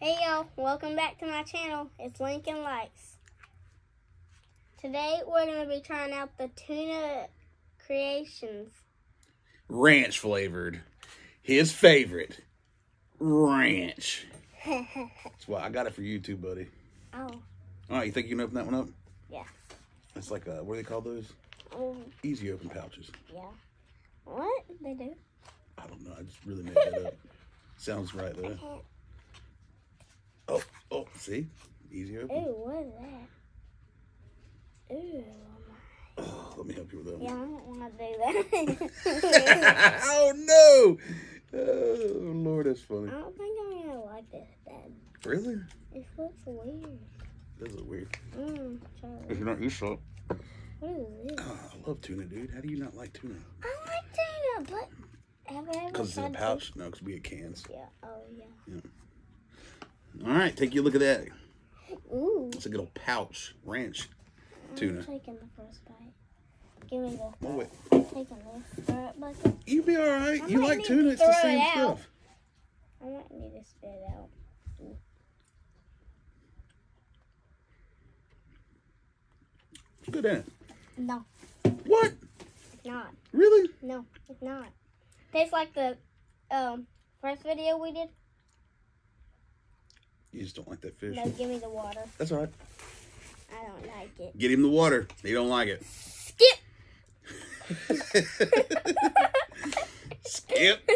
Hey y'all, welcome back to my channel. It's Lincoln Likes. Today we're going to be trying out the tuna creations. Ranch flavored. His favorite. Ranch. That's why I got it for you too, buddy. oh, All right, you think you can open that one up? yeah. It's like, uh, what do they call those? Um, Easy open pouches. yeah. What? They do? I don't know. I just really made that up. Sounds right though. See? Easy Ew, what is that? Ew. Oh, let me help you with that Yeah, I don't want to do that. oh no! Oh Lord, that's funny. I don't think I'm going to like this, Dad. Really? It looks weird. This is weird. Charlie. If you're not used to it. What is this? Oh, I love tuna, dude. How do you not like tuna? I like tuna, but have I ever Because it's in a pouch? No, because we get cans. Yeah. Oh yeah. yeah. All right, take you a look at that. Ooh. It's a good old pouch ranch tuna. I'm taking the first bite. Give me the. Oh, wait. I'm taking this. Throw bucket. You be all right. I You like tuna? to It's the same it stuff. I might need to spit it out. It's good, it? No, What? it's not. Really? No, it's not. Tastes like the um first video we did. You just don't like that fish. No, give me the water. That's all right. I don't like it. Get him the water. He don't like it. Skip. Skip.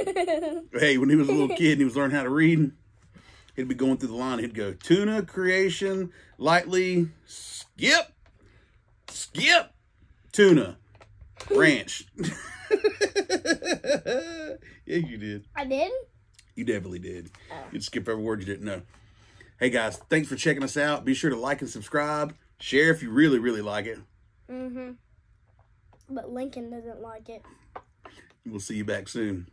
Hey, when he was a little kid and he was learning how to read, he'd be going through the line. He'd go, tuna creation, lightly, skip, skip, tuna, ranch. yeah, you did. I did. You definitely did. Oh. You'd skip every word you didn't know. Hey, guys, thanks for checking us out. Be sure to like and subscribe. Share if you really, really like it. Mhm. But Lincoln doesn't like it. We'll see you back soon.